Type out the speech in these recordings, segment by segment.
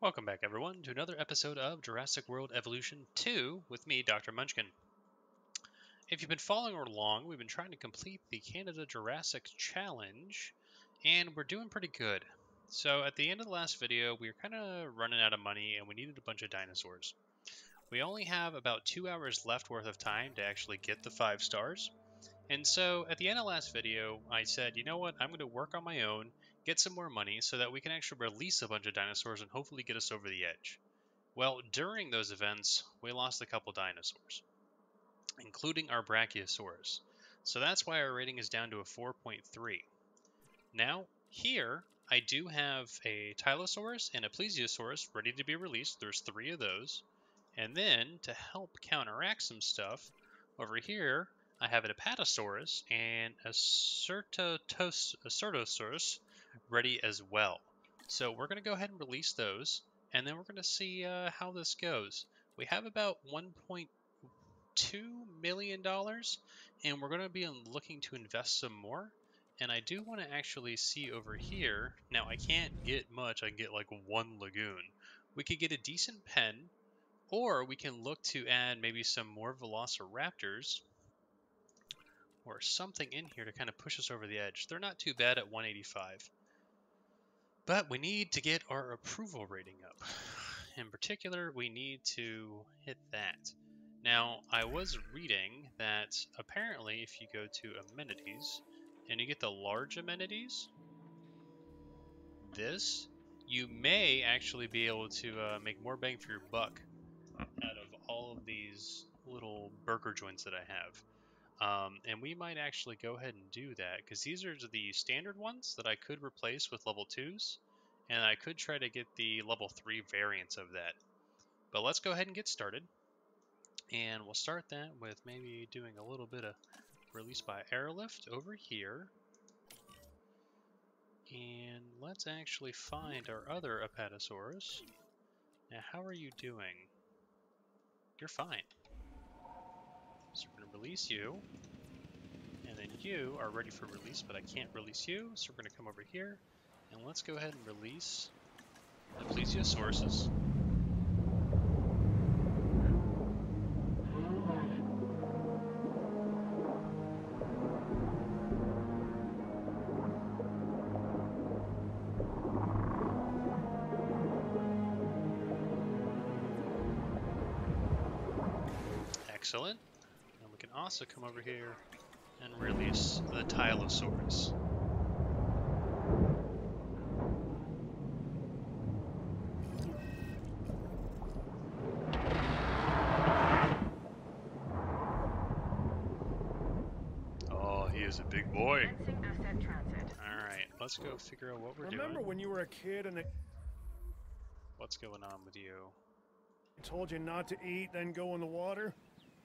Welcome back, everyone, to another episode of Jurassic World Evolution 2 with me, Dr. Munchkin. If you've been following along, we've been trying to complete the Canada Jurassic Challenge, and we're doing pretty good. So, at the end of the last video, we were kind of running out of money and we needed a bunch of dinosaurs. We only have about two hours left worth of time to actually get the five stars. And so, at the end of last video, I said, you know what, I'm going to work on my own get some more money so that we can actually release a bunch of dinosaurs and hopefully get us over the edge. Well, during those events, we lost a couple dinosaurs, including our Brachiosaurus. So that's why our rating is down to a 4.3. Now, here, I do have a Tylosaurus and a Plesiosaurus ready to be released. There's three of those. And then, to help counteract some stuff, over here, I have an Apatosaurus and a Ceratosaurus ready as well. So we're going to go ahead and release those, and then we're going to see uh, how this goes. We have about 1.2 million dollars, and we're going to be looking to invest some more. And I do want to actually see over here. Now I can't get much. I can get like one lagoon. We could get a decent pen, or we can look to add maybe some more Velociraptors or something in here to kind of push us over the edge. They're not too bad at 185. But we need to get our approval rating up. In particular, we need to hit that. Now, I was reading that apparently if you go to amenities and you get the large amenities, this, you may actually be able to uh, make more bang for your buck out of all of these little burger joints that I have. Um, and we might actually go ahead and do that because these are the standard ones that I could replace with level 2s. And I could try to get the level 3 variants of that. But let's go ahead and get started. And we'll start that with maybe doing a little bit of release by airlift over here. And let's actually find our other Apatosaurus. Now, how are you doing? You're fine. So we're going to release you. And then you are ready for release, but I can't release you. So we're going to come over here. And let's go ahead and release the Plesiosaurus. Also come over here and release the Tylosaurus. Oh, he is a big boy. Alright, let's go figure out what we're Remember doing. Remember when you were a kid and it What's going on with you? I told you not to eat, then go in the water?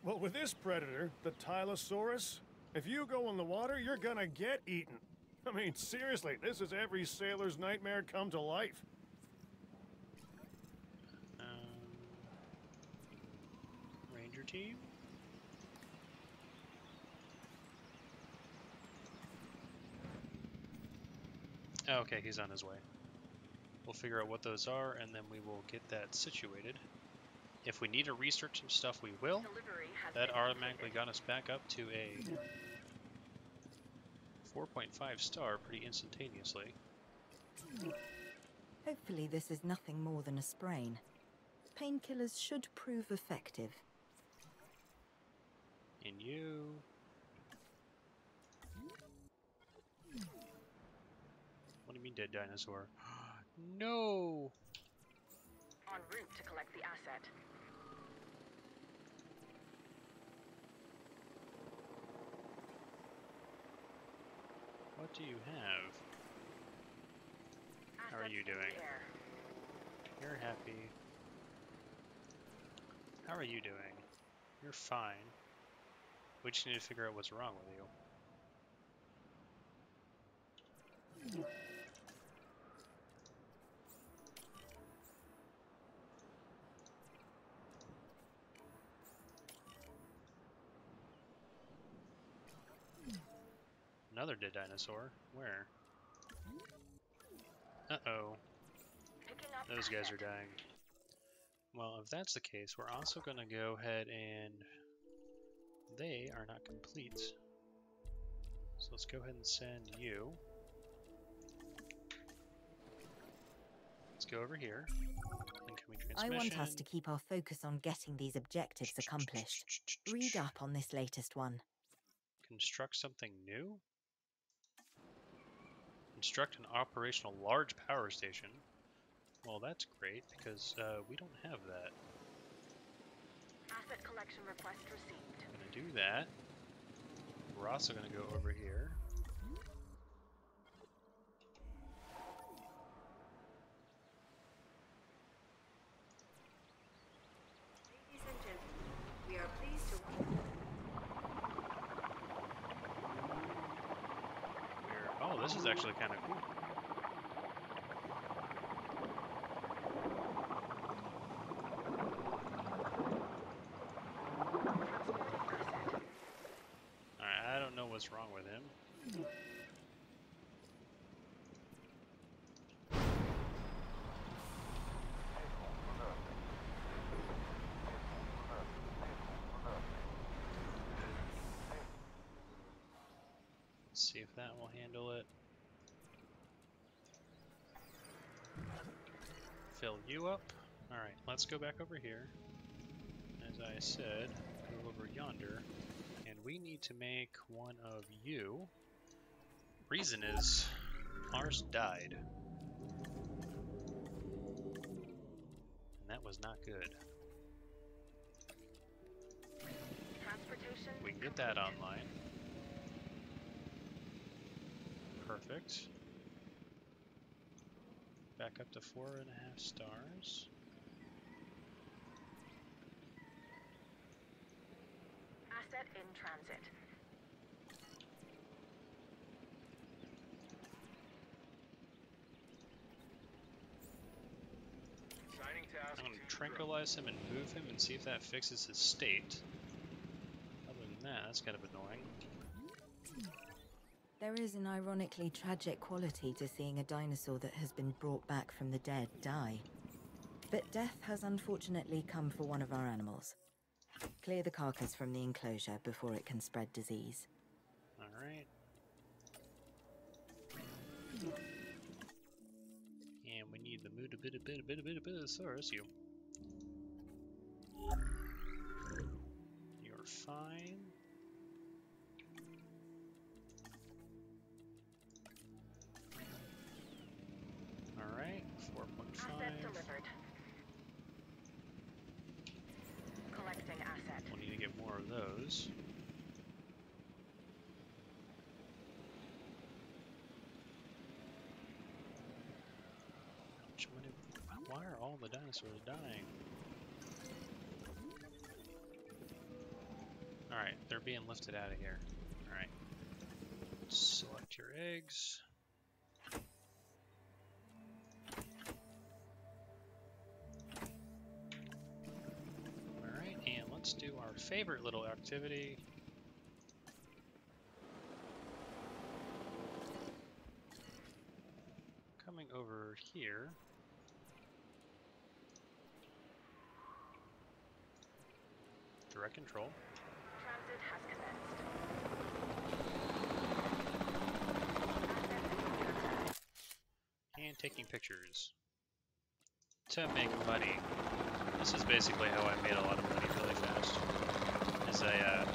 Well, with this predator, the Tylosaurus, if you go in the water, you're gonna get eaten. I mean, seriously, this is every sailor's nightmare come to life. Um, Ranger team? Okay, he's on his way. We'll figure out what those are, and then we will get that situated. If we need to research some stuff, we will. That automatically got us back up to a 4.5 star pretty instantaneously. Hopefully this is nothing more than a sprain. Painkillers should prove effective. And you... What do you mean dead dinosaur? no! En route to collect the asset. What do you have? How are you doing? You're happy. How are you doing? You're fine. We just need to figure out what's wrong with you. Another dead dinosaur. Where? Uh-oh. Those guys are dying. Well, if that's the case, we're also going to go ahead and... They are not complete. So let's go ahead and send you. Let's go over here. I want us to keep our focus on getting these objectives accomplished. Read up on this latest one. Construct something new? Construct an operational large power station. Well, that's great because uh, we don't have that. Asset collection request received. I'm gonna do that. We're also gonna go over here. Ladies and gentlemen, we are pleased to We're, oh, this is actually kind of cool. Alright, I don't know what's wrong with him. See if that will handle it. Fill you up. Alright, let's go back over here. As I said, go over yonder. And we need to make one of you. Reason is, ours died. And that was not good. Transportation. We can get that online. Perfect. Back up to four and a half stars. Asset in transit. I'm gonna tranquilize him and move him and see if that fixes his state. Other than that, that's kind of annoying. There is an ironically tragic quality to seeing a dinosaur that has been brought back from the dead die. But death has unfortunately come for one of our animals. Clear the carcass from the enclosure before it can spread disease. Alright. And we need the mood a bit a Alright, 4.5. Asset delivered. Collecting asset. We'll need to get more of those. Ouch, what if- Why are all the dinosaurs dying? Alright, they're being lifted out of here. Alright. Select your eggs. Favorite little activity. Coming over here. Direct control. Transit has commenced. And taking pictures to make money. This is basically how I made a lot of money really fast. Is I uh,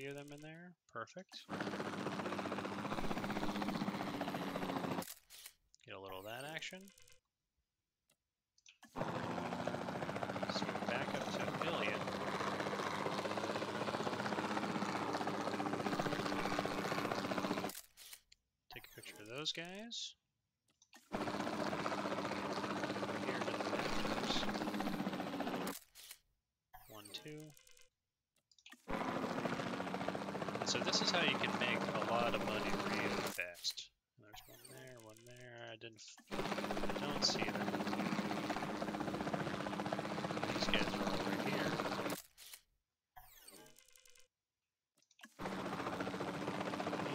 three of them in there. Perfect. Get a little of that action. Back up to a. Take a picture of those guys. So this is how you can make a lot of money really fast. There's one there, one there. I didn't. F I don't see them. These guys are over here.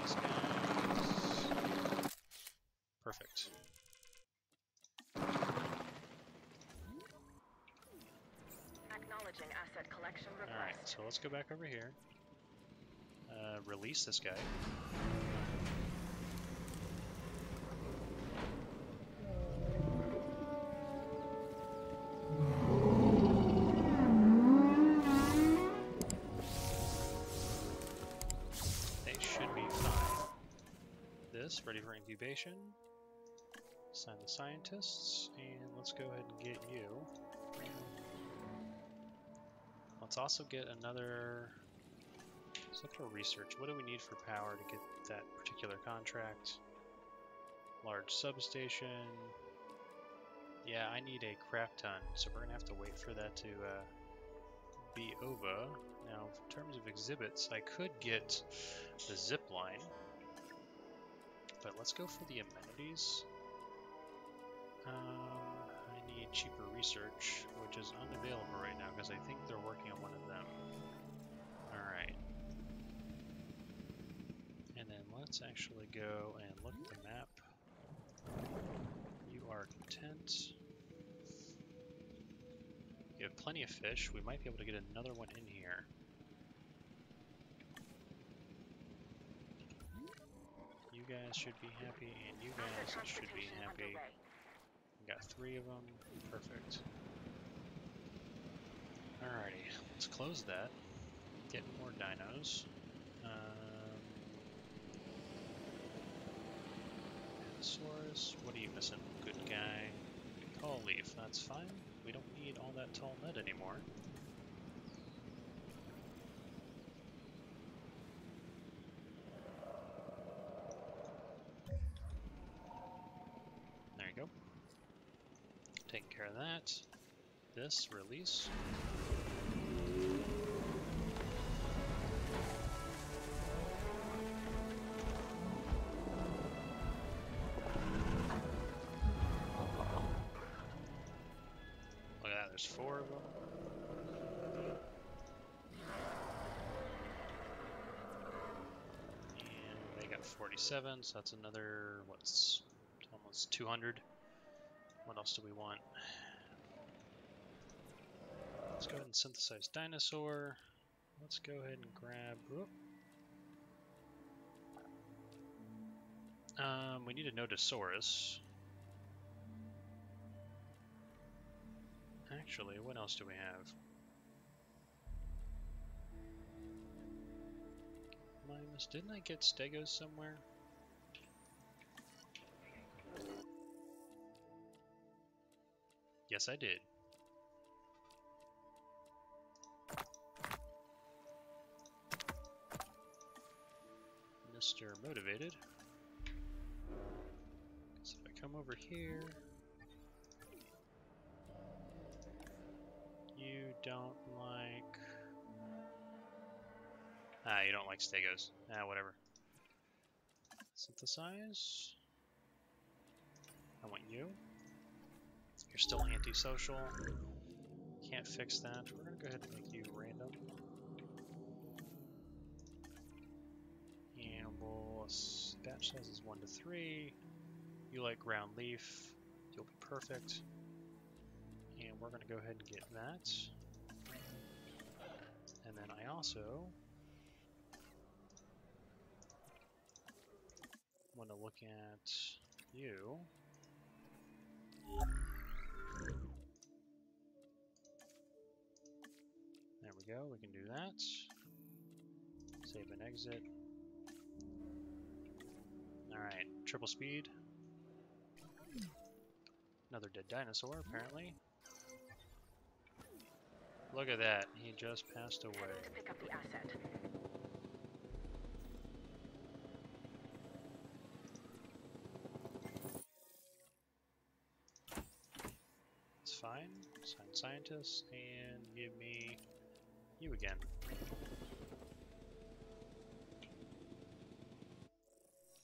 These guys. Perfect. Acknowledging asset collection request. Alright, so let's go back over here. Uh, release this guy. They should be fine. This, ready for incubation. Sign the scientists, and let's go ahead and get you. Let's also get another. For research. What do we need for power to get that particular contract? Large substation. Yeah, I need a craft ton, so we're gonna have to wait for that to uh, be over. Now, in terms of exhibits, I could get the zip line, but let's go for the amenities. Um, I need cheaper research, which is unavailable right now because I think they're working on one of them. Let's actually go and look at the map. You are content. You have plenty of fish. We might be able to get another one in here. You guys should be happy, and you guys should be happy. underway. Got three of them. Perfect. Alrighty, let's close that. Get more dinos. Um, Allosaurus, what are you missing? Good guy. Tall leaf, that's fine. We don't need all that tall nut anymore. There you go. Taking care of that. This, release. 47, so that's another, what's almost 200. What else do we want? Let's go ahead and synthesize dinosaur. Let's go ahead and grab. Whoop. Um, we need a Nodosaurus. Actually, what else do we have? Didn't I get Stegos somewhere? Yes, I did. Mr. Motivated. So if I come over here, you don't like. Ah, you don't like Stegos. Ah, whatever. Synthesize. I want you. You're still antisocial. Can't fix that. We're gonna go ahead and make you random. And we'll batch size is one to three. You like ground leaf. You'll be perfect. And we're gonna go ahead and get that. And then I also want to look at you. There we go, we can do that. Save and exit. Alright, triple speed. Another dead dinosaur, apparently. Look at that, he just passed away. To asset. Sign scientist and give me you again.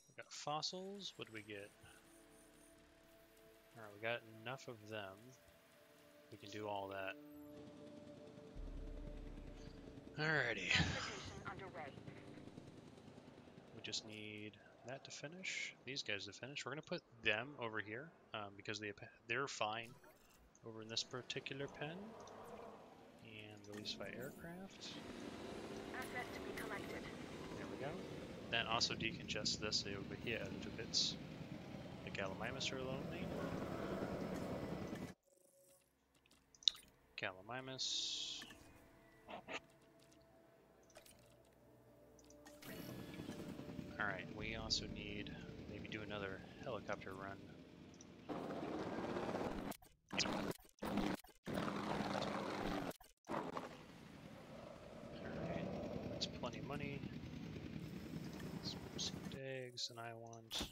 We got fossils. What do we get? Alright, we got enough of them. We can do all that. Alrighty. We just need that to finish. These guys to finish. We're gonna put them over here um, because they they're fine over in this particular pen. And release by aircraft. Asset to be collected. There we go. Then also decongest this over here a little bit. The Gallimimus are lonely. Gallimimus. Alright, we also need maybe do another helicopter run. Alright, that's plenty of money. Some eggs, and I want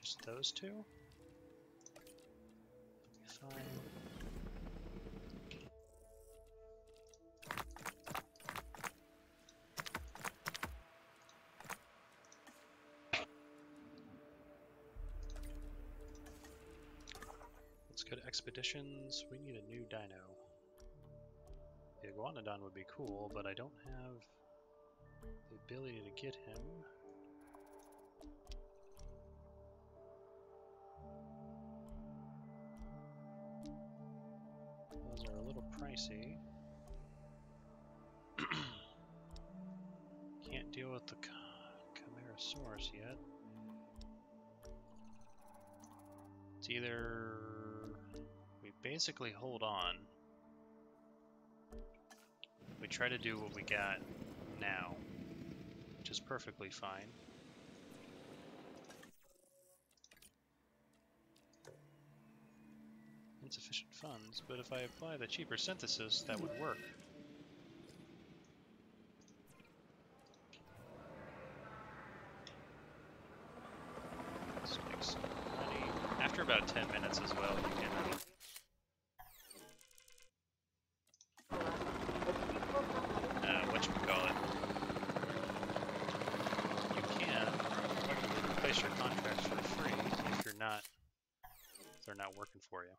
just those two. Fine. Let's go to expeditions. We need a new dino. The Iguanodon would be cool, but I don't have the ability to get him. Pricey. Can't deal with the Chimerosaurus yet. It's either we basically hold on. We try to do what we got now, which is perfectly fine. Insufficient funds, but if I apply the cheaper synthesis, that would work. Let's make some money. After about 10 minutes as well, you can uh, uh, what you call it. You can replace your contracts for free if you're not if they're not working for you.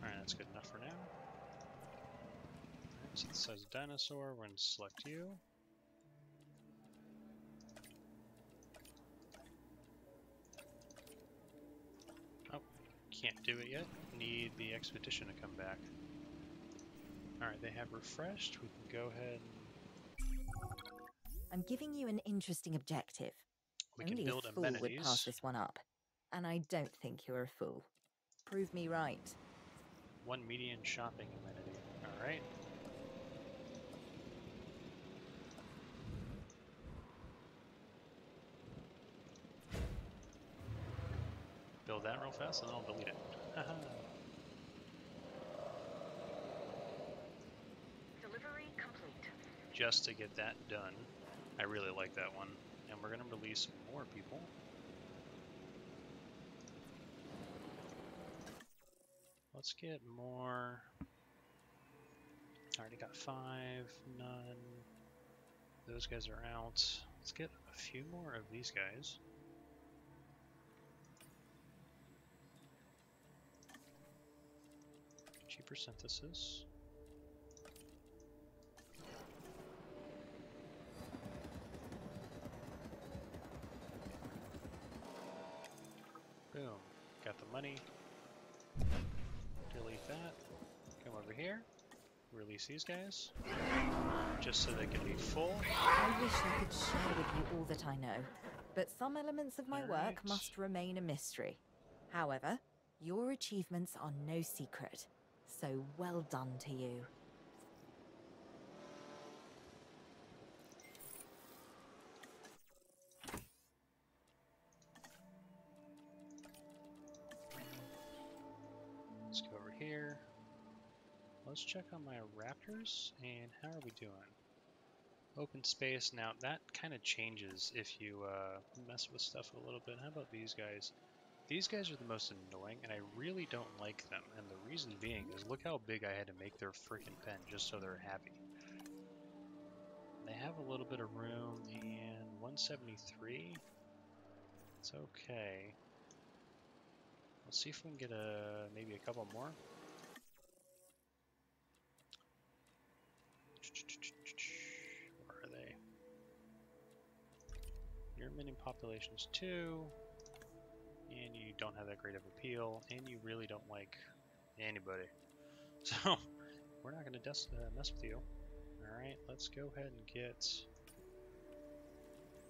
Alright, that's good enough for now. Alright, synthesize a dinosaur, we're gonna select you. Oh, can't do it yet. Need the expedition to come back. Alright, they have refreshed. We can go ahead I'm giving you an interesting objective. we can Only build a fool would pass this one up. And I don't think you're a fool. Prove me right. One median shopping amenity. Alright. Build that real fast and then I'll delete it. Delivery complete. Just to get that done. I really like that one. And we're gonna release more people. Let's get more. Already got five, none. Those guys are out. Let's get a few more of these guys. Cheaper synthesis. Boom. Got the money. Delete that. Come over here. Release these guys. Just so they can be full. I wish I could share with you all that I know, but some elements of my work Alright. must remain a mystery. However, your achievements are no secret, so well done to you. Let's go over here. Let's check on my raptors and how are we doing? Open space. Now that kind of changes if you uh, mess with stuff a little bit. How about these guys? These guys are the most annoying, and I really don't like them. And the reason being is look how big I had to make their freaking pen just so they're happy. They have a little bit of room, and 173. It's okay. Let's see if we can get a maybe a couple more. Where are they? Your mini population's two, and you don't have that great of appeal, and you really don't like anybody. So we're not gonna uh, mess with you. All right, let's go ahead and get.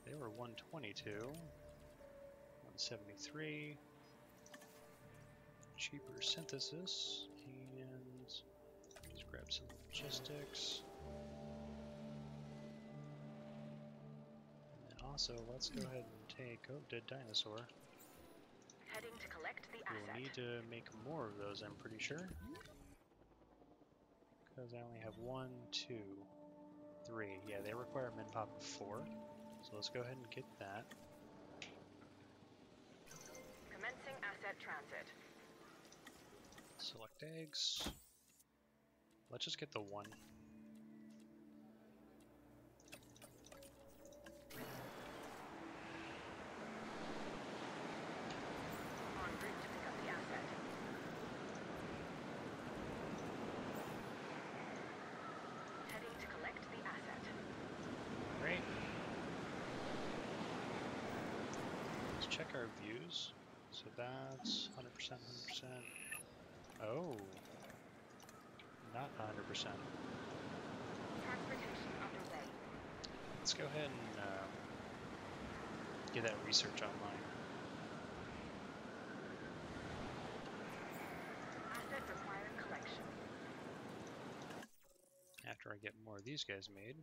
They were 122, 173 cheaper synthesis, and let's grab some logistics. And then also, let's go ahead and take, oh, dead dinosaur. Heading to collect the We'll need to make more of those, I'm pretty sure. Because I only have one, two, three. Yeah, they require a min pop of four. So let's go ahead and get that. Commencing asset transit. Select eggs. Let's just get the one. En route to pick up the asset. Heading to collect the asset. Great. Let's check our views. So that's 100%, 100%. Oh. Not 100%. Transportation underway. Let's go ahead and uh, get that research online. Asset requiring collection. After I get more of these guys made.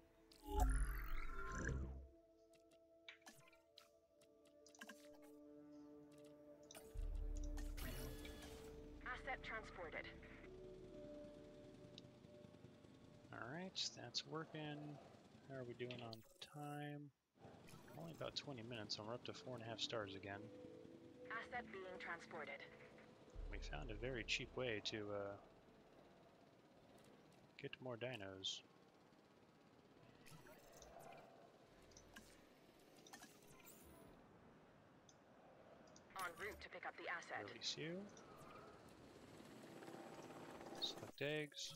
Alright, that's working. How are we doing on time? Only about 20 minutes, and we're up to four and a half stars again. Asset being transported. We found a very cheap way to uh, get more dinos. En route to pick up the asset. Release you. Select eggs.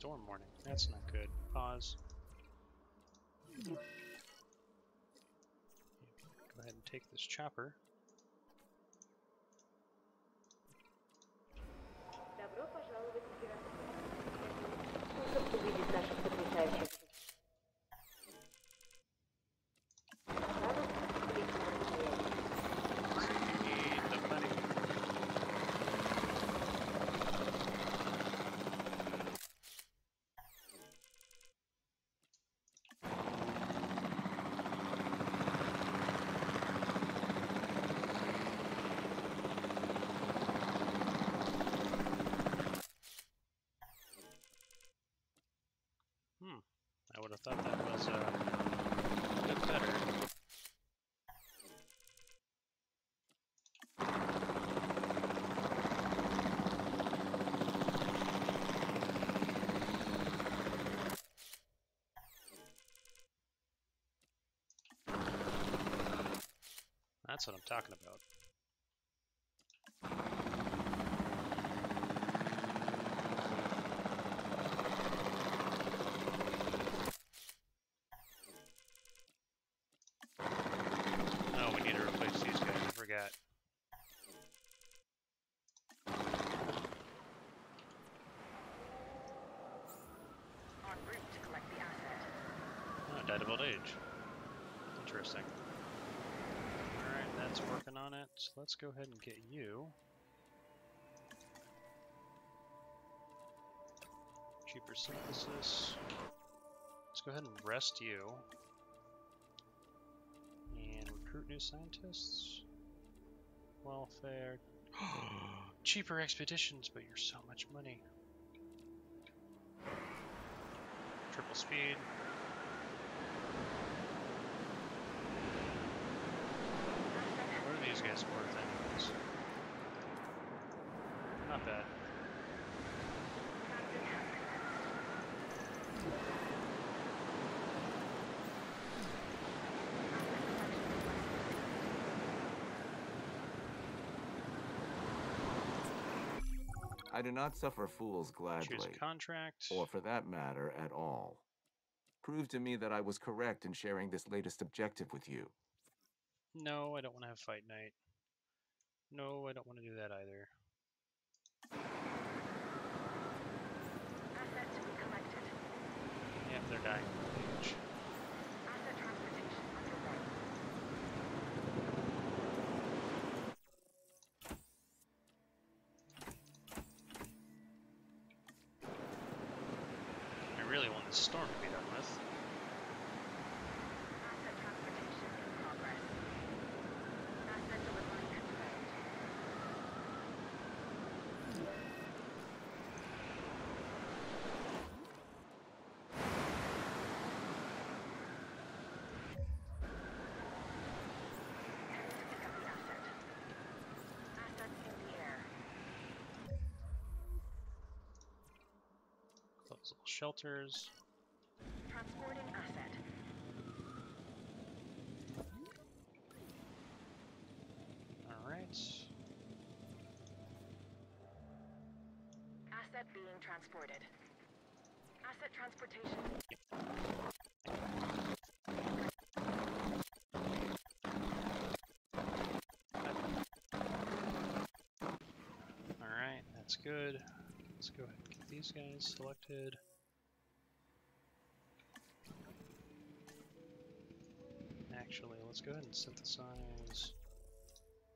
Storm warning. That's not good. Pause. Go ahead and take this chopper. Uh, a bit better. That's what I'm talking about. Oh, we need to replace these guys. I forgot. En route to collect the asset. Oh, died of old age. Interesting. Alright, that's working on it. So let's go ahead and get you. cheaper synthesis. Let's go ahead and rest you. And recruit new scientists. Welfare. cheaper expeditions, but you're so much money. Triple speed. What are these guys worth anyways? Not bad. I do not suffer fools Choose gladly, a contract. or for that matter, at all. Prove to me that I was correct in sharing this latest objective with you. No, I don't want to have fight night. No, I don't want to do that either. Asset to be collected. Yep, they're dying of old age. Asset transportation underway. I really want this storm to be done with. Asset transportation in progress. Asset delivery confirmed. Heading to pick up the asset. Asset in the air. Close all shelters. Transporting asset. Alright. Asset being transported. Asset transportation. Alright, that's good. Let's go ahead these guys selected. Actually, let's go ahead and synthesize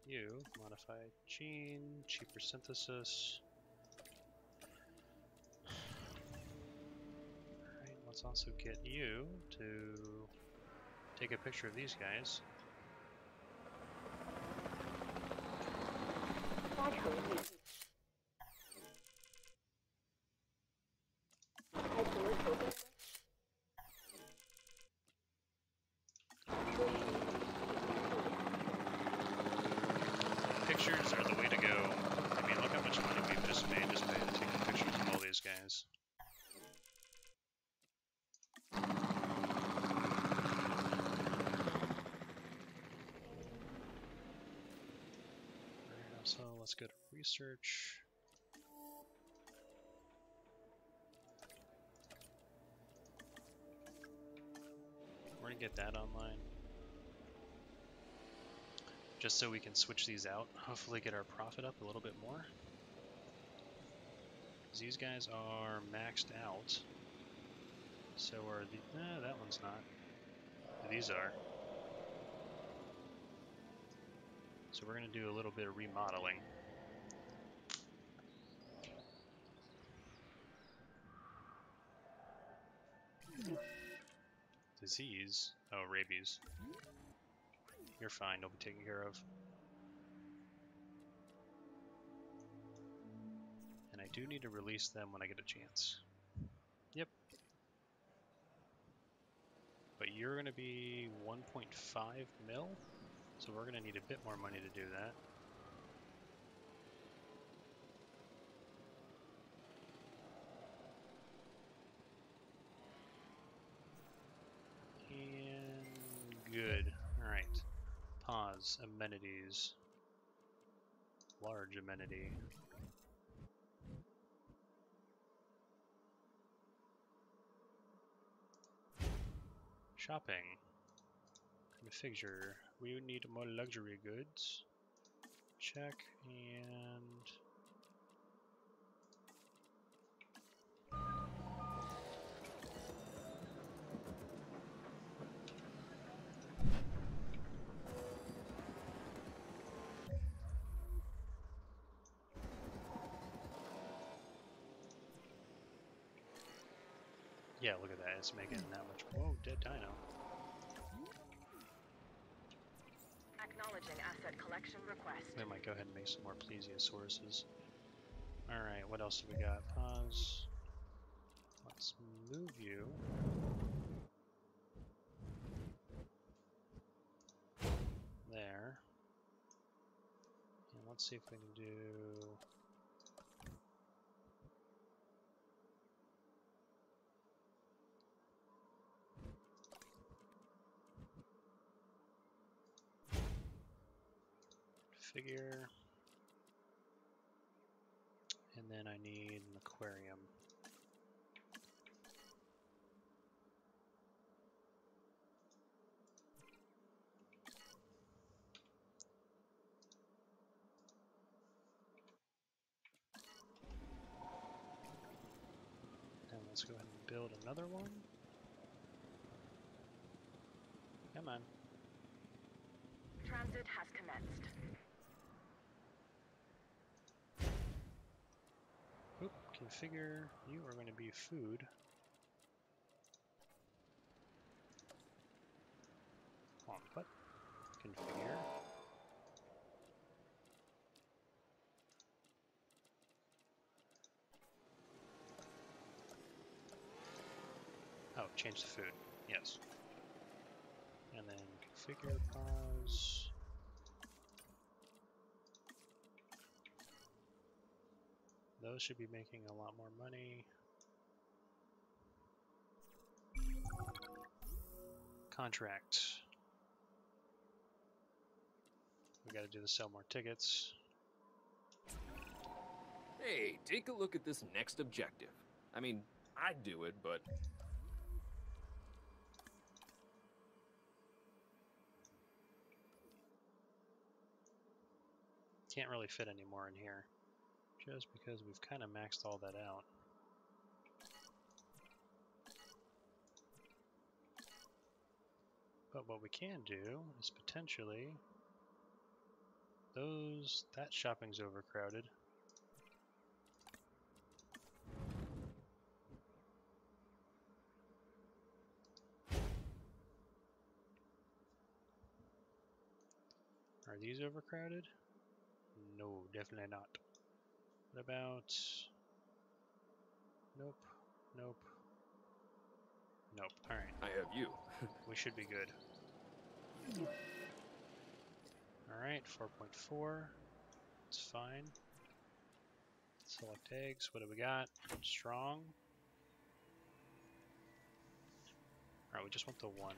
you. Modify gene, cheaper synthesis. Alright, let's also get you to take a picture of these guys. Pictures are the way to go. I mean, look how much money we've just made just by taking pictures of all these guys. Alright, so let's go to research. We're gonna get that online. Just so we can switch these out, hopefully get our profit up a little bit more. these guys are maxed out. So are the. Eh, that one's not. These are. So we're going to do a little bit of remodeling. Disease? Oh, rabies. You're fine, you'll be taken care of. And I do need to release them when I get a chance. Yep. But you're going to be 1.5 mil, so we're going to need a bit more money to do that. Amenities. Large amenity. Shopping. Configure. We need more luxury goods. Check and Yeah, look at that. It's making that much. Whoa, dead dino. Acknowledging asset collection request. We might go ahead and make some more plesiosauruses. Alright, what else do we got? Pause. Let's move you. There. And let's see if we can do... Figure. And then I need an aquarium. And let's go ahead and build another one. Come on. Transit has commenced. Configure. You are going to be food. What? Configure. Oh, change the food. Yes. And then configure pause. Those should be making a lot more money. Contract. We gotta do the sell more tickets. Hey, take a look at this next objective. I mean, I'd do it, but Can't really fit any more in here. Just because we've kind of maxed all that out. But what we can do is potentially those that shopping's overcrowded. Are these overcrowded? No, definitely not. What about... Nope, nope, nope. Alright, I have you. we should be good. Alright, 4.4. It's fine. Select eggs. What do we got? Strong. Alright, we just want the one.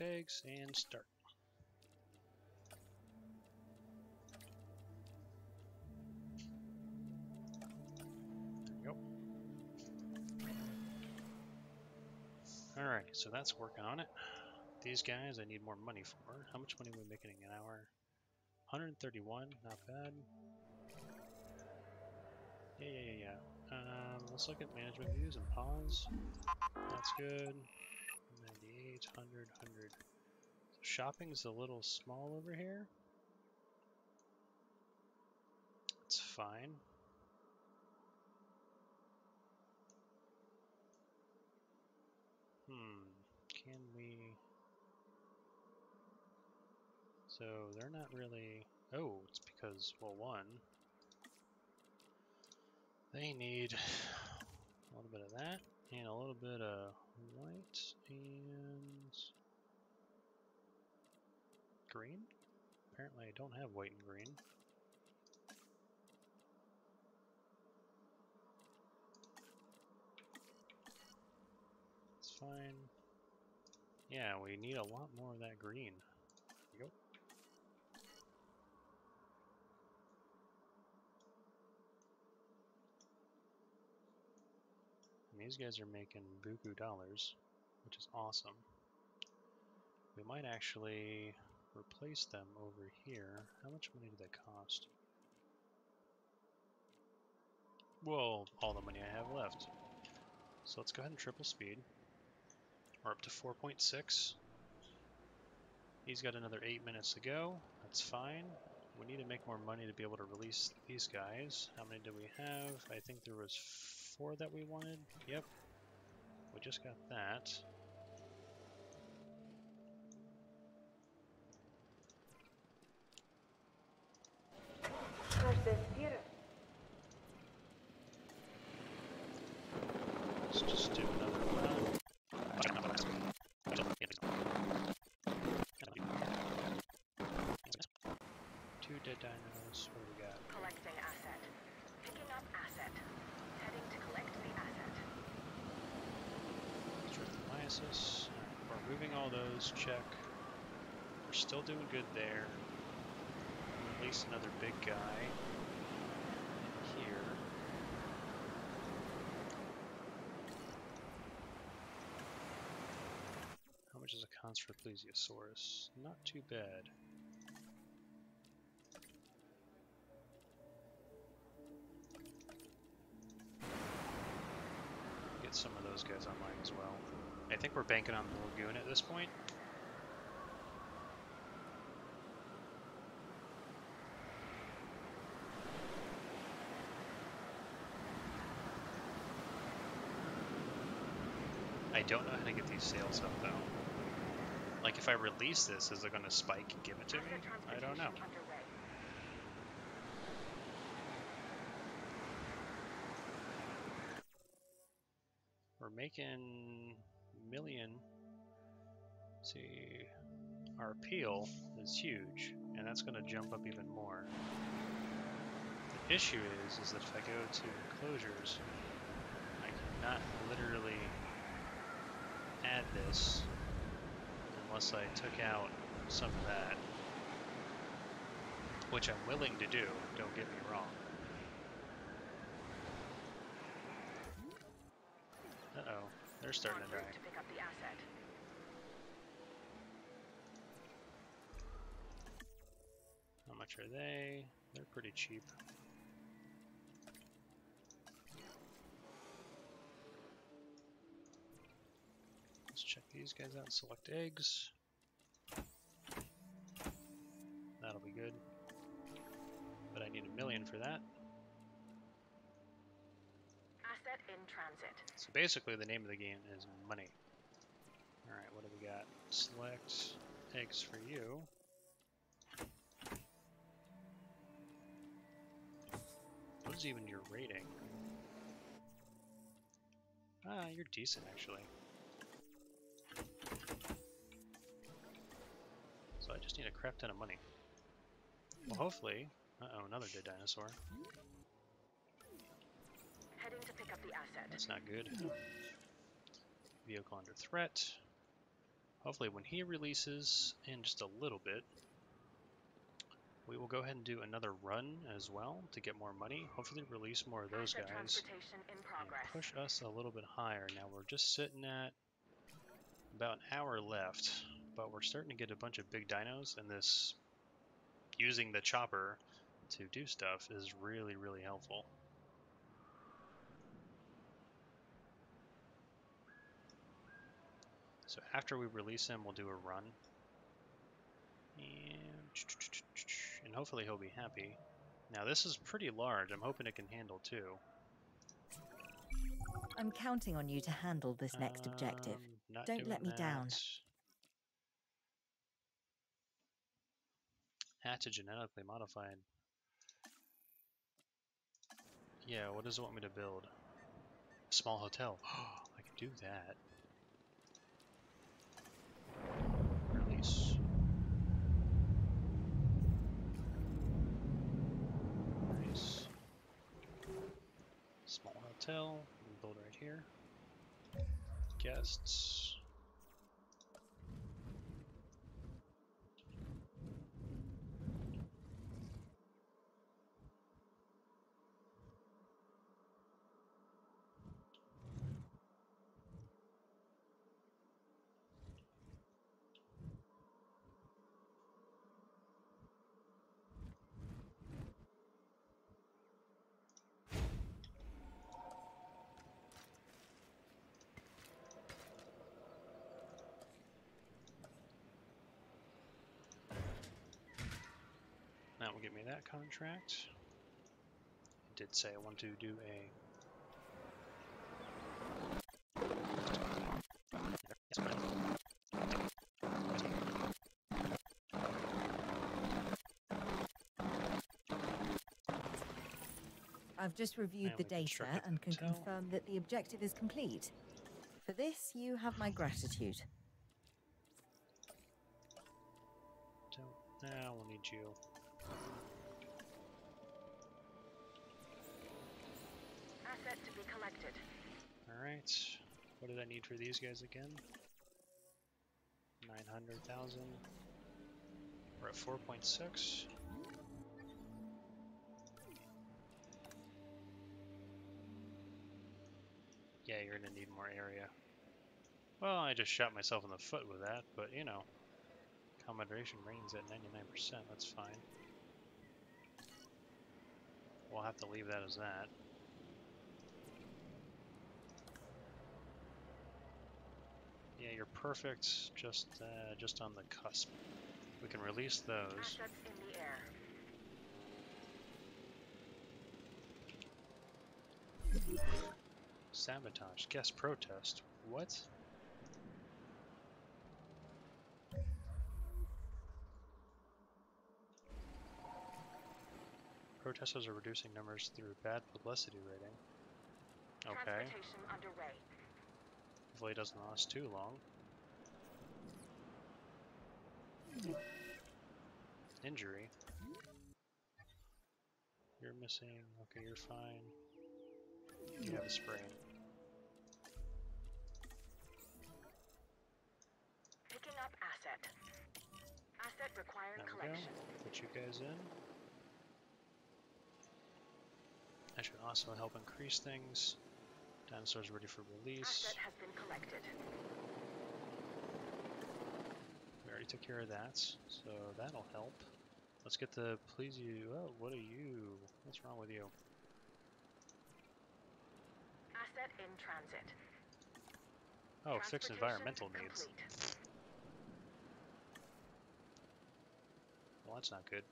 Eggs and start. Alright, so that's working on it. These guys I need more money for. How much money are we making an hour? 131, not bad. Yeah, yeah, yeah, yeah. Um, let's look at management views and pause. That's good. 98, 100, 100. Shopping's a little small over here. It's fine. Hmm, can we... So they're not really... Oh, it's because, well, one, they need a little bit of that and a little bit of white and green. Apparently I don't have white and green. It's fine. Yeah, we need a lot more of that green. There we go. These guys are making buku dollars. which is awesome. We might actually replace them over here. How much money do they cost? Well, all the money I have left. So let's go ahead and triple speed. We're up to 4.6. He's got another 8 minutes to go. That's fine. We need to make more money to be able to release these guys. How many do we have? I think there was 4 that we wanted. Yep. We just got that theater? Let's just do another run. Two dead dinos. What do we got? Collecting asset. Picking up asset. Heading to collect the asset. Alright, We're moving all those. Check. We're still doing good there. Release another big guy. Here. How much is a Consfer Plesiosaurus? Not too bad. Get some of those guys online as well. I think we're banking on the Lagoon at this point. I don't know how to get these sales up though. Like if I release this, is it going to spike and give it to me? I don't know. We're making million. See, our appeal is huge, and that's going to jump up even more. The issue is, is that if I go to enclosures, I cannot literally add this unless I took out some of that, which I'm willing to do. Don't get me wrong. Uh-oh, they're starting to die. to pick up the asset. How much are they? They're pretty cheap. Let's check these guys out and select eggs. That'll be good. But I need a million for that. Asset in transit. So basically the name of the game is money. Alright, what do we got? Select eggs for you. Even your rating? Ah, you're decent actually. So I just need a crap ton of money. Well, hopefully. Uh oh, another dead dinosaur. Heading to pick up the asset. That's not good. Vehicle under threat. Hopefully when he releases in just a little bit, we will go ahead and do another run as well to get more money. Hopefully release more of those guys and push us a little bit higher. Now we're just sitting at about an hour left, but we're starting to get a bunch of big dinos and this using the chopper to do stuff is really, really helpful. So after we release him, we'll do a run. And, and hopefully he'll be happy. Now this is pretty large. I'm hoping it can handle two. I'm counting on you to handle this next objective. Um, not Don't let me down. that. Add to genetically modified. Yeah, what does it want me to build? A small hotel. I can do that. Release. Nice. Small hotel. Build right here. Guests. Give me that contract. It did say I want to do a. I've just reviewed the data and can hotel. confirm that the objective is complete. For this, you have my gratitude. Don't. We'll need you. Alright. What did I need for these guys again? 900,000. We're at 4.6. Yeah, you're gonna need more area. Well, I just shot myself in the foot with that, but you know. Accommodation ratings at 99%, that's fine. We'll have to leave that as that. Yeah, you're perfect. Just, uh, just on the cusp. We can release those. Assets in the air. Sabotage. Guest protest. What? Protesters are reducing numbers through bad publicity rating. Okay. Transportation underway. Hopefully it doesn't last too long. Injury. You're missing. Okay, you're fine. You have a sprain. Picking up asset. Asset required There we go. Put you guys in. That should also help increase things. Dinosaurs ready for release. Asset has been collected. We already took care of that, so that'll help. Let's get the please you. Oh, what are you? What's wrong with you? Asset in transit. Oh, fix environmental needs. Well, that's not good.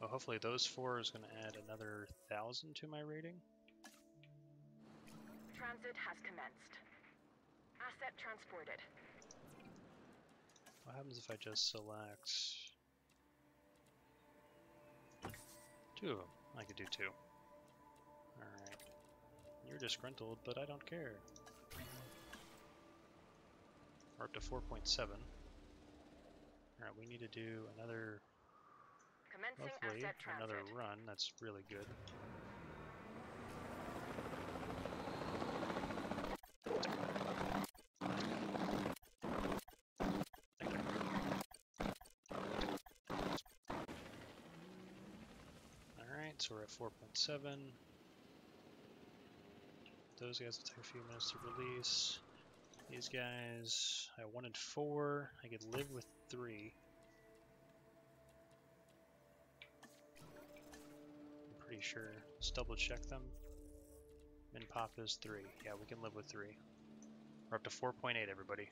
Well, hopefully those four is going to add another thousand to my rating. Transit has commenced. Asset transported. What happens if I just select two of them? I could do two. Alright. You're disgruntled, but I don't care. We're up to 4.7. Alright, we need to do another, Commencing hopefully, another run. That's really good. Alright, so we're at 4.7. Those guys will take a few minutes to release. These guys, I wanted four. I could live with three. I'm pretty sure. Let's double check them. Min pop is three. Yeah, we can live with three. We're up to 4.8, everybody.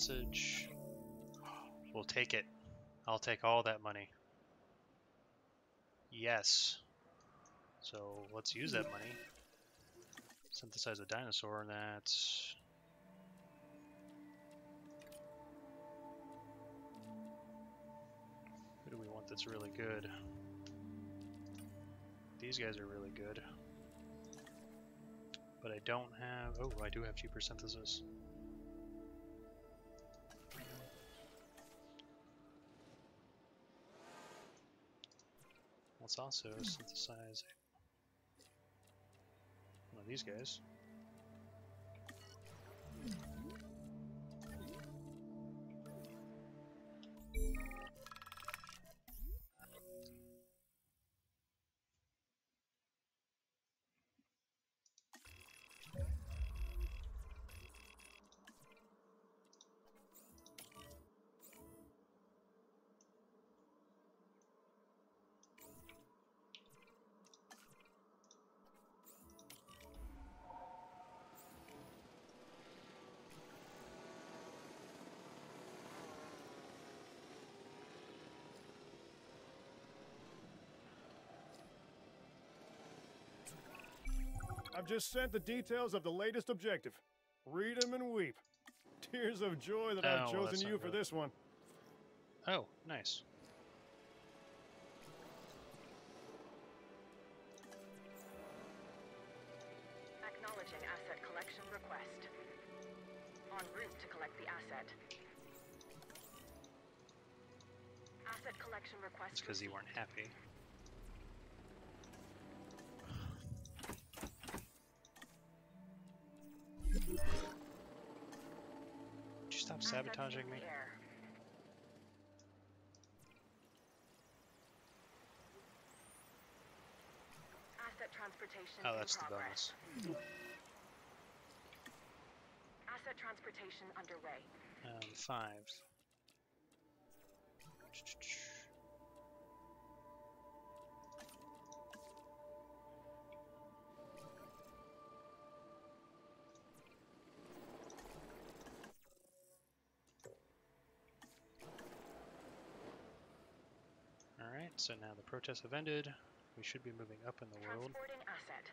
Message. We'll take it. I'll take all that money. Yes. So let's use that money. Synthesize a dinosaur, and that's. Who do we want that's really good? These guys are really good. But I don't have. Oh, I do have cheaper synthesis. Let's also synthesize one of these guys. I've just sent the details of the latest objective. Read them and weep. Tears of joy that Oh, I've chosen not you for really- this one. Oh, nice. Sabotaging me? Asset transportation Oh, that's the bonus. Asset transportation underway. Um, five. So now the protests have ended. We should be moving up in the world. Asset.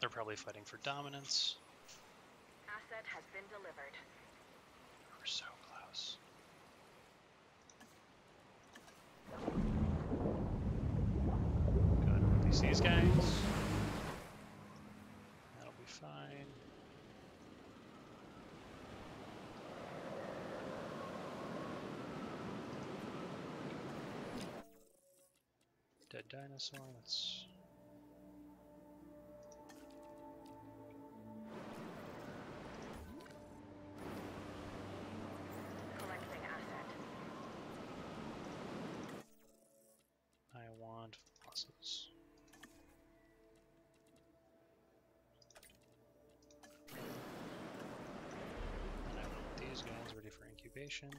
They're probably fighting for dominance. Asset has been delivered. We're so close. Good. Release these guys. That'll be fine. Dead dinosaur. Let's. I want fossils. And I want these guys ready for incubation.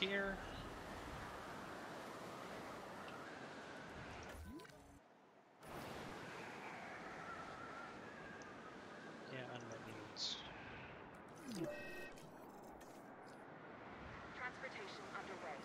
Here. Yeah, unmet needs. Transportation underway.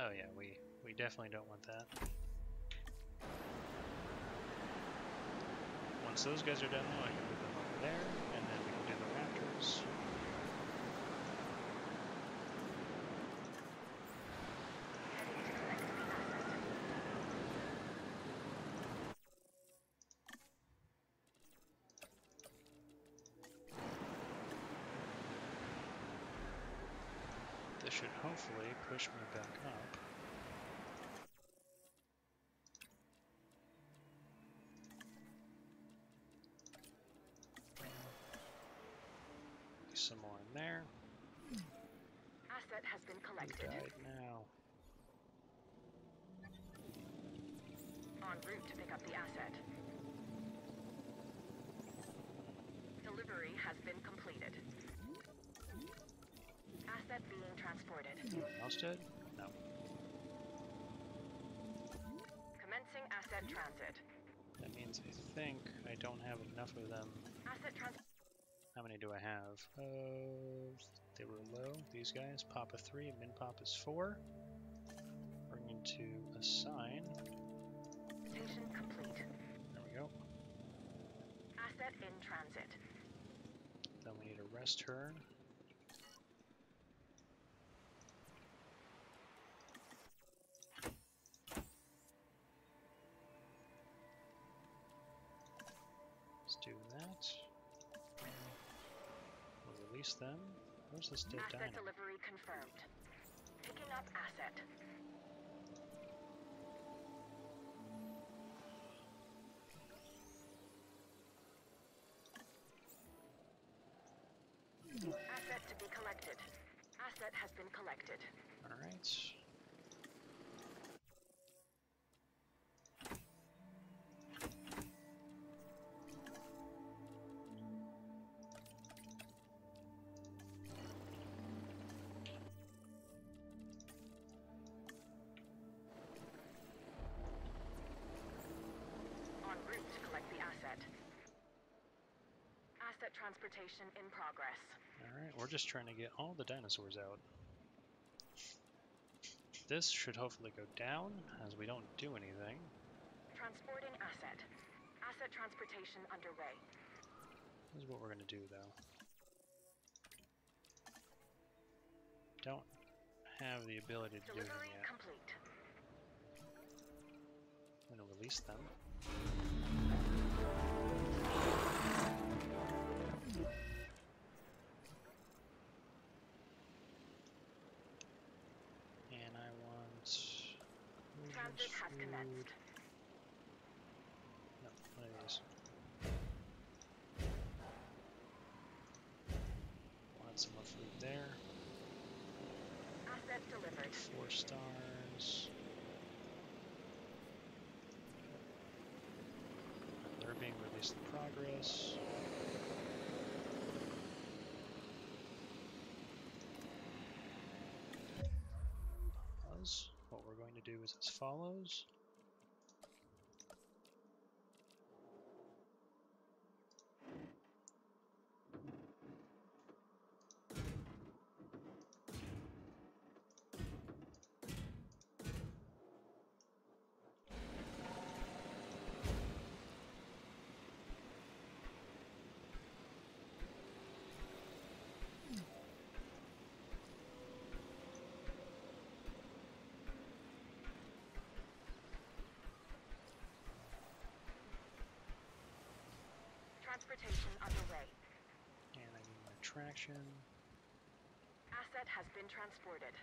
Oh yeah, we we definitely don't want that. Once those guys are done though, I can move them over there, and then we can do the raptors. This should hopefully push me back up. Some more in there. Asset has been collected. died now? En route to pick up the asset. Delivery has been completed. Asset being transported. Anyone else dead? No. Commencing asset transit. That means I think I don't have enough of them. Asset trans. How many do I have? Uh, they were low. These guys. Papa 3 and Min Pop is 4. Bring into assign. Station complete. There we go. Asset in transit. Then we need a rest turn. We'll release them. Where's this dead Asset delivery confirmed. Picking up asset. Asset to be collected. Asset has been collected. Alright. Transportation in progress. Alright, we're just trying to get all the dinosaurs out. This should hopefully go down, as we don't do anything. Transporting asset. Asset transportation underway. This is what we're gonna do, though. Don't have the ability to do them Delivery yet. complete. I'm gonna release them. Food. No, one of these. Want some more food there. Asset delivered. Four stars. They're being released in progress. What we're going to do is as follows. Transportation underway. And I need my traction. Asset has been transported.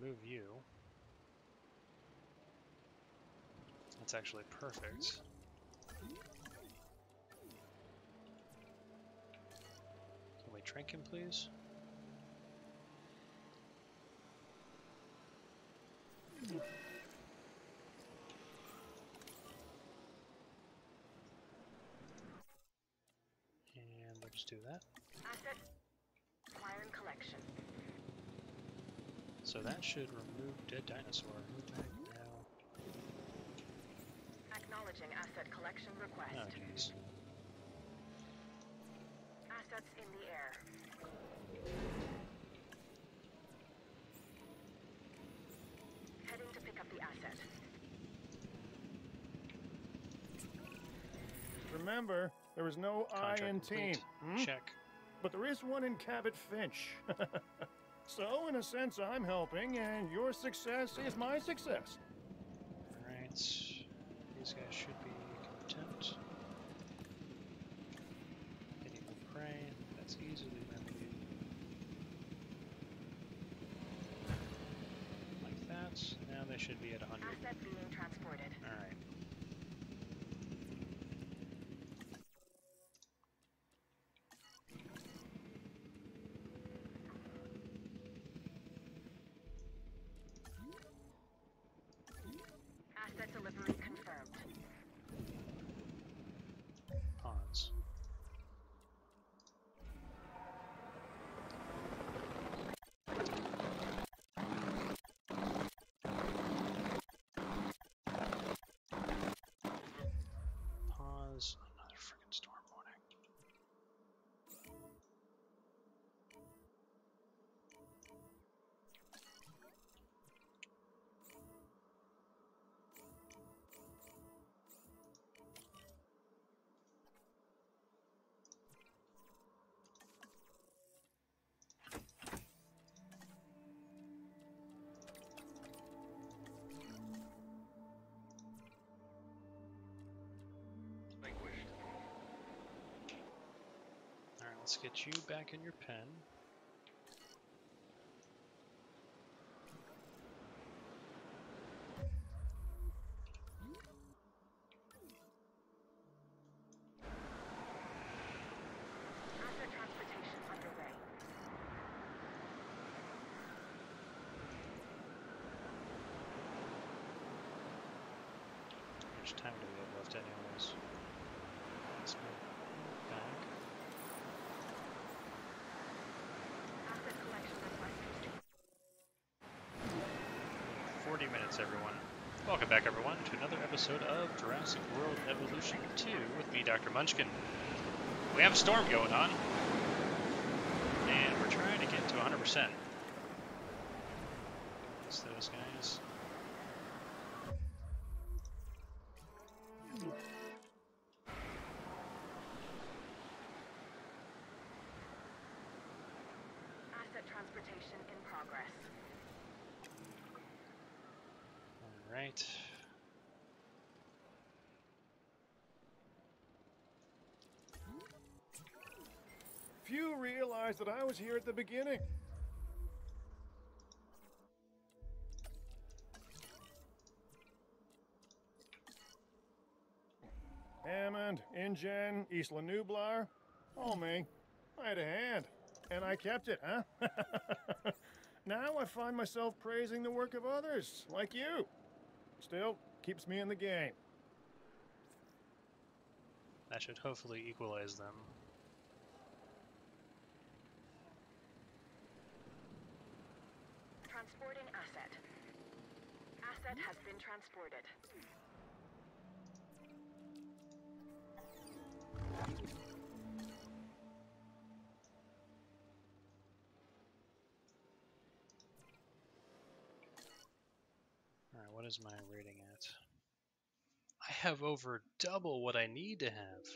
Remove you. That's actually perfect. Can we trank him, please? And just do that. Asset iron collection. So that should remove dead dinosaur. Move back now. Acknowledging asset collection request. Oh, jeez. Assets in the air. Heading to pick up the asset. Remember, there was no I in complete. team. hmm? Check. But there is one in Cabot Finch. so, in a sense, I'm helping, and your success is my success. Alright. These guys should let's get you back in your pen. much time do we have left, anyways? Let's move back. Asset collection request received. 40 minutes, everyone. Welcome back, everyone, to another episode of Jurassic World Evolution 2 with me, Dr. Munchkin. We have a storm going on, and we're trying to get to 100%. Alright. Few realized that I was here at the beginning. Hammond, InGen, Isla Nublar, all me. I had a hand, and I kept it, huh? now I find myself praising the work of others, like you. Still, keeps me in the game. That should hopefully equalize them. Transporting asset. Asset has been transported. What is my rating at? I have over double what I need to have.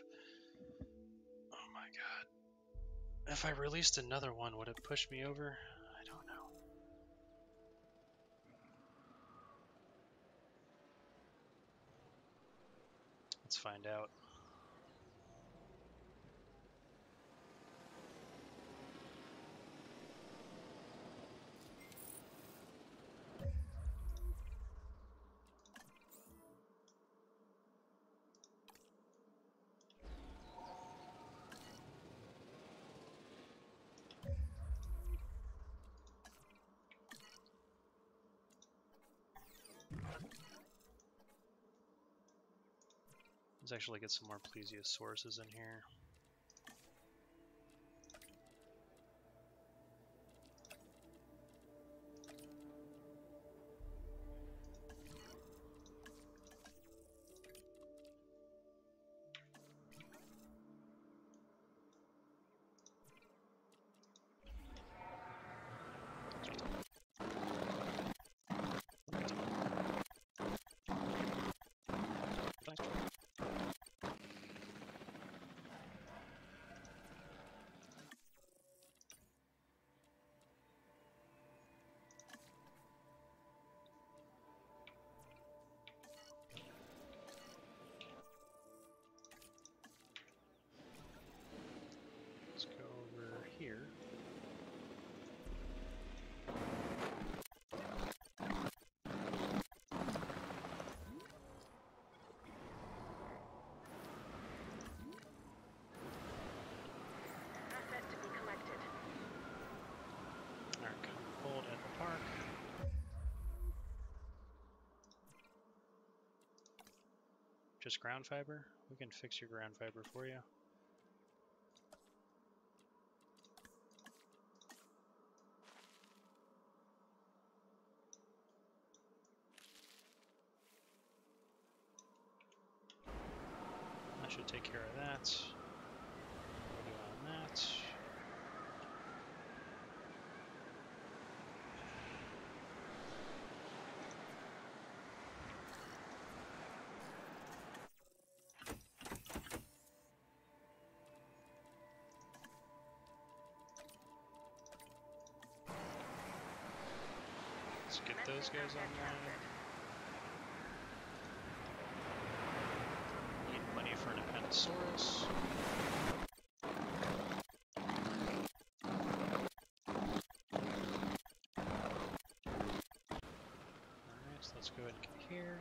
Oh my god. If I released another one, would it push me over? I don't know. Let's find out. Let's actually get some more plesiosauruses in here. Ground fiber? We can fix your ground fiber for you. That should take care of that. That. Let's get those guys online. Need money for an Apatosaurus. Alright, so let's go ahead and get here.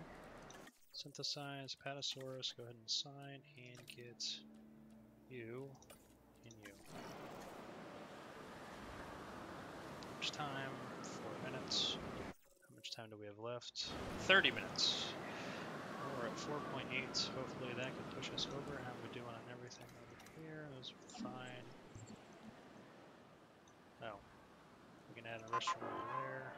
Synthesize, Apatosaurus, go ahead and sign, and get you and you. Much time? Minutes. How much time do we have left? 30 minutes. we're at 4.8. Hopefully that can push us over. How are we doing on everything over here? Those are fine. Oh. We can add a restroom over there.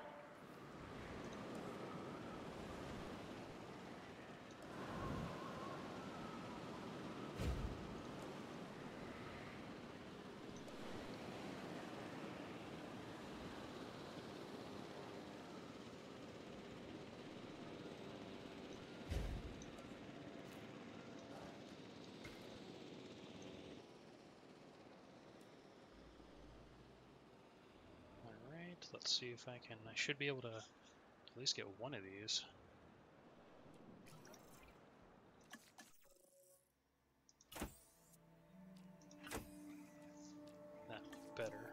Alright, let's see if I can. I should be able to at least get one of these. That better.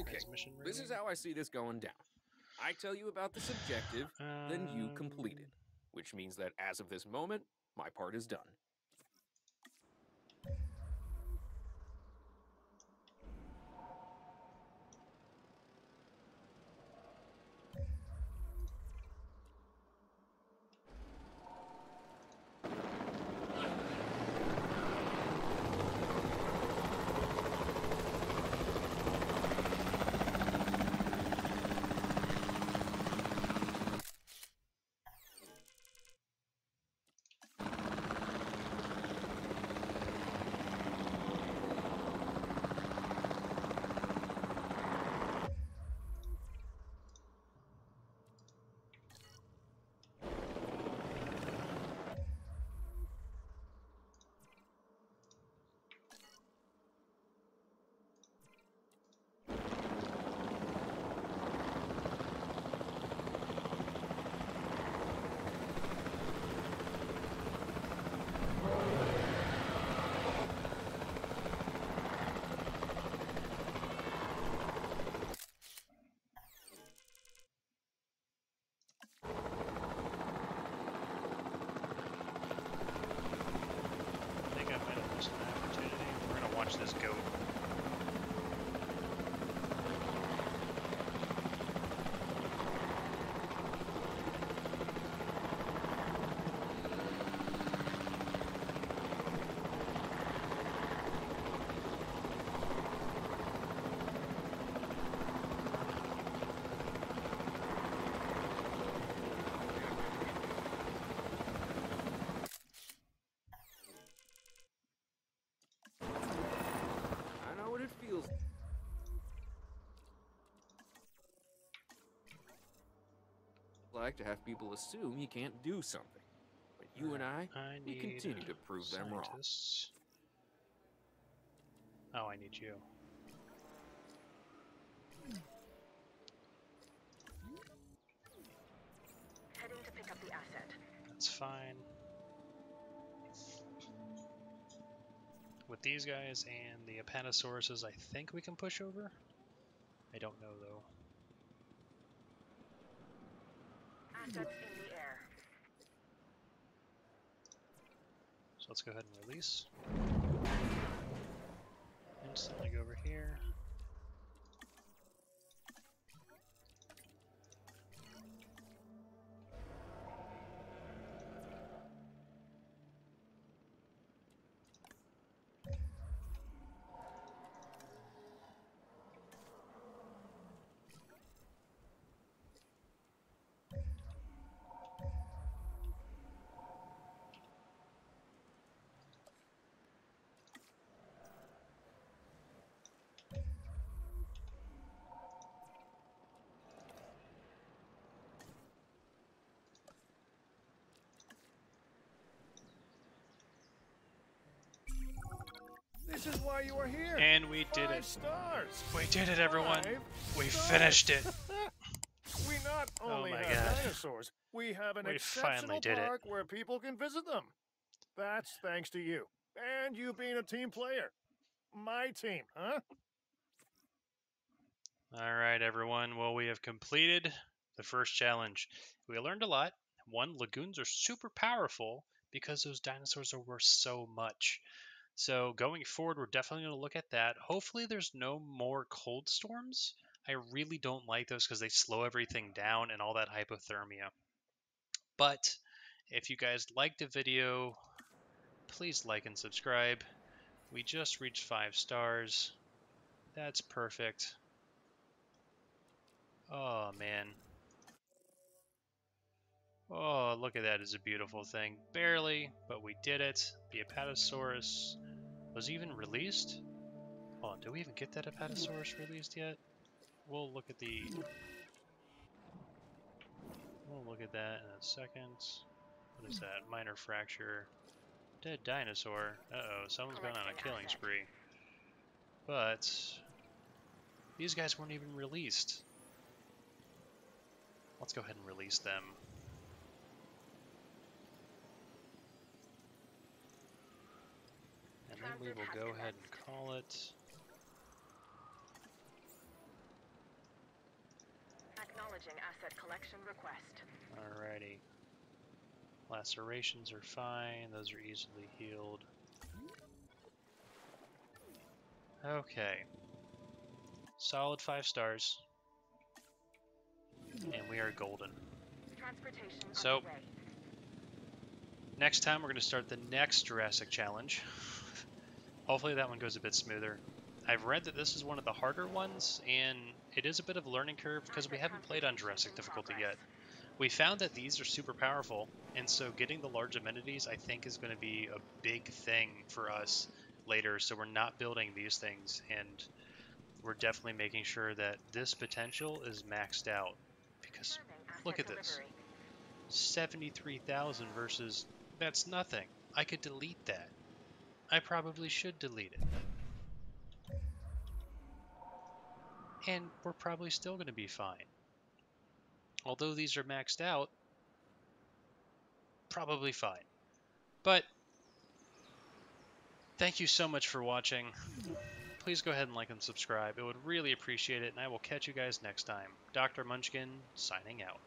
Okay, this is how I see this going down. I tell you about this objective, then you complete Um, it. Which means that as of this moment, my part is done. Like to have people assume you can't do something. But you and I, uh, I we continue to prove them wrong. Oh, I need you. Heading to pick up the asset. That's fine. With these guys and the Apatosauruses, I think we can push over. I don't know though. Assets in the air. So let's go ahead and release. And Instantly go over here. This is why you are here. And we did Five it. stars. We did it, everyone. Five We stars. finished it. we not Oh only my have God. dinosaurs, we have an We exceptional did it. park where people can visit them. That's thanks to you. And you being a team player. My team, huh? All right, everyone. Well, we have completed the first challenge. We learned a lot. One, lagoons are super powerful because those dinosaurs are worth so much. So going forward, we're definitely going to look at that. Hopefully, there's no more cold storms. I really don't like those because they slow everything down and all that hypothermia. But if you guys liked the video, please like and subscribe. We just reached five stars. That's perfect. Oh, man. Oh, look at that. It's a beautiful thing. Barely, but we did it. The Apatosaurus was even released? Hold on, did we even get that Apatosaurus released yet? We'll look at the... We'll look at that in a second. What is that? Minor fracture. Dead dinosaur. Uh-oh, someone's gone on a killing spree. But... These guys weren't even released. Let's go ahead and release them. Then we will go ahead and call it... Acknowledging asset collection request. Alrighty. Lacerations are fine, those are easily healed. Okay. Solid five stars. And we are golden. Transportation So-. Next time we're going to start the next Jurassic Challenge. Hopefully that one goes a bit smoother. I've read that this is one of the harder ones, and it is a bit of a learning curve because we haven't played on Jurassic difficulty yet. We found that these are super powerful, and so getting the large amenities I think is going to be a big thing for us later, so we're not building these things, and we're definitely making sure that this potential is maxed out. Because look at this. 73,000 versus that's nothing. I could delete that. I probably should delete it. And we're probably still going to be fine. Although these are maxed out, probably fine. But thank you so much for watching. Please go ahead and like and subscribe. It would really appreciate it, and I will catch you guys next time. Dr. Munchkin signing out.